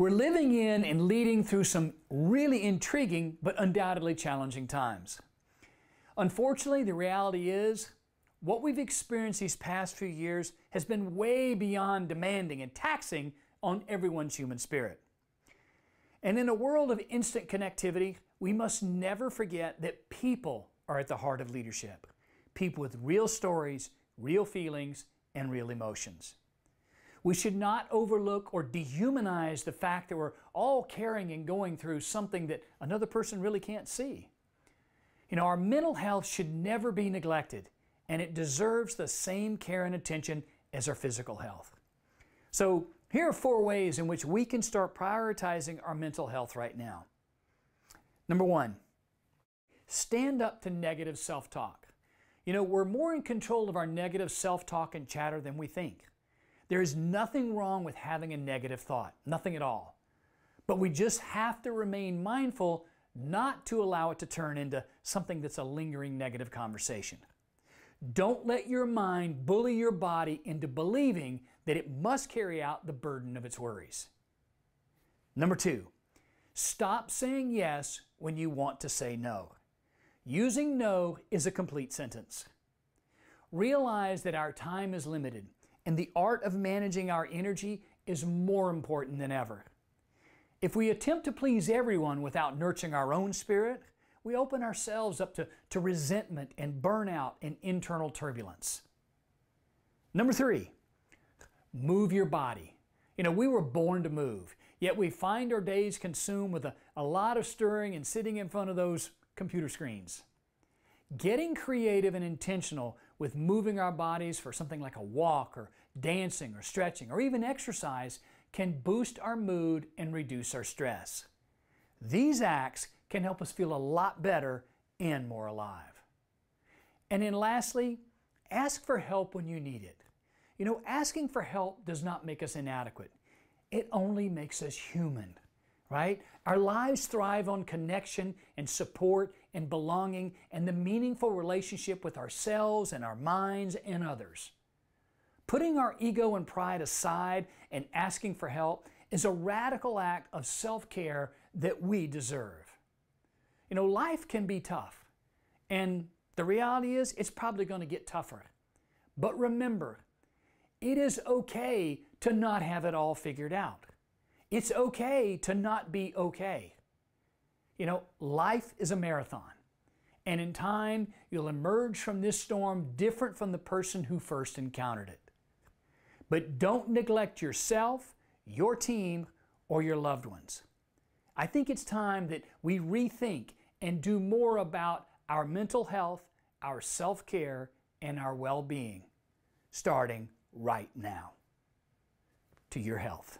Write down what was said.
We're living in and leading through some really intriguing but undoubtedly challenging times. Unfortunately, the reality is what we've experienced these past few years has been way beyond demanding and taxing on everyone's human spirit. And in a world of instant connectivity, we must never forget that people are at the heart of leadership. People with real stories, real feelings, and real emotions. We should not overlook or dehumanize the fact that we're all carrying and going through something that another person really can't see. You know, our mental health should never be neglected, and it deserves the same care and attention as our physical health. So, here are four ways in which we can start prioritizing our mental health right now. Number one, stand up to negative self talk. You know, we're more in control of our negative self talk and chatter than we think. There is nothing wrong with having a negative thought, nothing at all. But we just have to remain mindful not to allow it to turn into something that's a lingering negative conversation. Don't let your mind bully your body into believing that it must carry out the burden of its worries. Number two, stop saying yes when you want to say no. Using no is a complete sentence. Realize that our time is limited and the art of managing our energy is more important than ever. If we attempt to please everyone without nurturing our own spirit, we open ourselves up to, to resentment and burnout and internal turbulence. Number three, move your body. You know, we were born to move, yet we find our days consumed with a, a lot of stirring and sitting in front of those computer screens. Getting creative and intentional with moving our bodies for something like a walk or dancing or stretching or even exercise can boost our mood and reduce our stress. These acts can help us feel a lot better and more alive. And then lastly, ask for help when you need it. You know, asking for help does not make us inadequate. It only makes us human, right? Our lives thrive on connection and support and belonging and the meaningful relationship with ourselves and our minds and others. Putting our ego and pride aside and asking for help is a radical act of self care that we deserve. You know, life can be tough, and the reality is it's probably going to get tougher. But remember, it is okay to not have it all figured out. It's okay to not be okay. You know, life is a marathon. And in time, you'll emerge from this storm different from the person who first encountered it. But don't neglect yourself, your team, or your loved ones. I think it's time that we rethink and do more about our mental health, our self care, and our well being, starting right now. To your health.